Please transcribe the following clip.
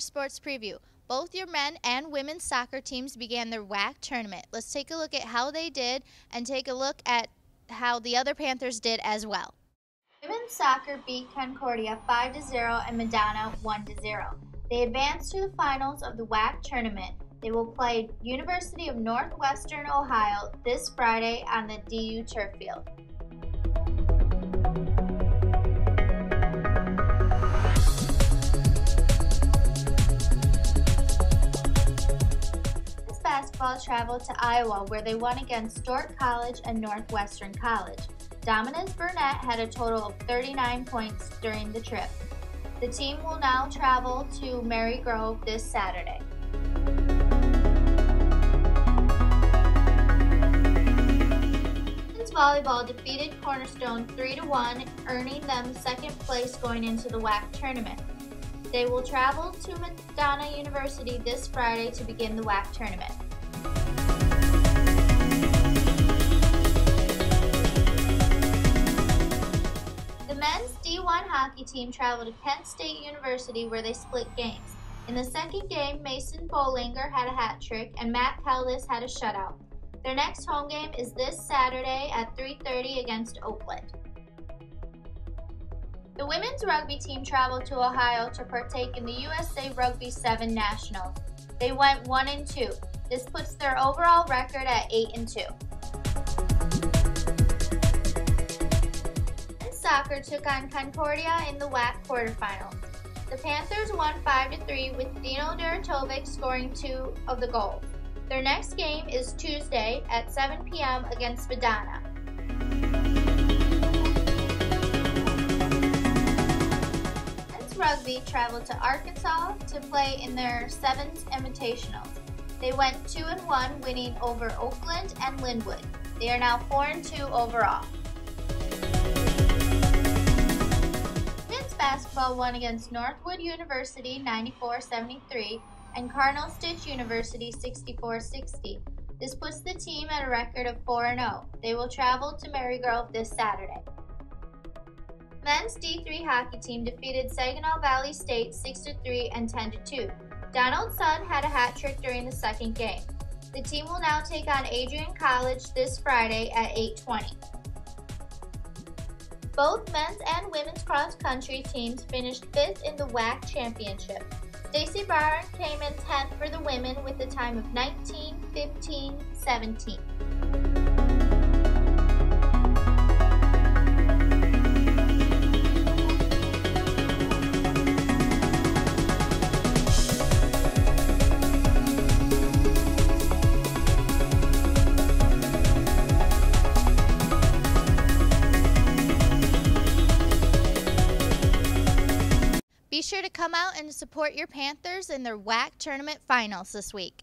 sports preview. Both your men and women's soccer teams began their WHAC tournament. Let's take a look at how they did and take a look at how the other Panthers did as well. Women's soccer beat Concordia 5 0 and Madonna 1 0. They advanced to the finals of the WHAC tournament. They will play University of Northwestern Ohio this Friday on the DU turf field. Traveled to Iowa where they won against Dordt College and Northwestern College. Dominus Burnett had a total of 39 points during the trip. The team will now travel to Marygrove this Saturday. volleyball defeated Cornerstone 3-1, earning them second place going into the WHAC tournament. They will travel to Madonna University this Friday to begin the WHAC tournament. The men's D1 hockey team traveled to Kent State University where they split games. In the second game, Mason Bollinger had a hat trick and Matt Caldas had a shutout. Their next home game is this Saturday at 3.30 against Oakland. The women's rugby team traveled to Ohio to partake in the USA Rugby 7 Nationals. They went 1 and 2. This puts their overall record at 8 and 2. Men's soccer took on Concordia in the WHAC quarterfinals. The Panthers won 5 3 with Dino Deratovic scoring two of the goals. Their next game is Tuesday at 7 p.m. against Madonna. Rugby traveled to Arkansas to play in their seventh Invitational. They went 2 and 1, winning over Oakland and Linwood. They are now 4 and 2 overall. Men's basketball won against Northwood University 94 73 and Cardinal Stritch University 64-60. This puts the team at a record of 4-0. They will travel to Marygrove this Saturday. Men's D3 hockey team defeated Saginaw Valley State 6-3 and 10-2. Donald Sun had a hat trick during the second game. The team will now take on Adrian College this Friday at 8:20. Both men's and women's cross country teams finished fifth in the WHAC championship. Stacy Barr came in 10th for the women with a time of 19, 15, 17. Sure to come out and support your Panthers in their WHAC tournament finals this week.